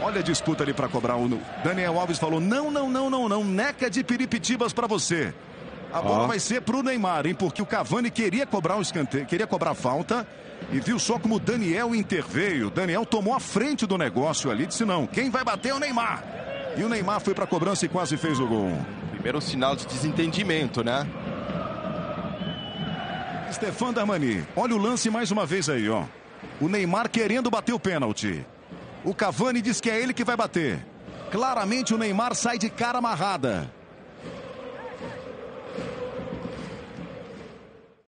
Olha a disputa ali para cobrar o Daniel Alves falou: "Não, não, não, não, não, neca de piripitibas para você". A bola vai ser pro Neymar, hein? Porque o Cavani queria cobrar um escanteio, queria cobrar falta. E viu só como o Daniel interveio. O Daniel tomou a frente do negócio ali. Disse: não, quem vai bater é o Neymar. E o Neymar foi para a cobrança e quase fez o gol. Primeiro sinal de desentendimento, né? Stefan Darmani, olha o lance mais uma vez aí, ó. O Neymar querendo bater o pênalti. O Cavani diz que é ele que vai bater. Claramente o Neymar sai de cara amarrada.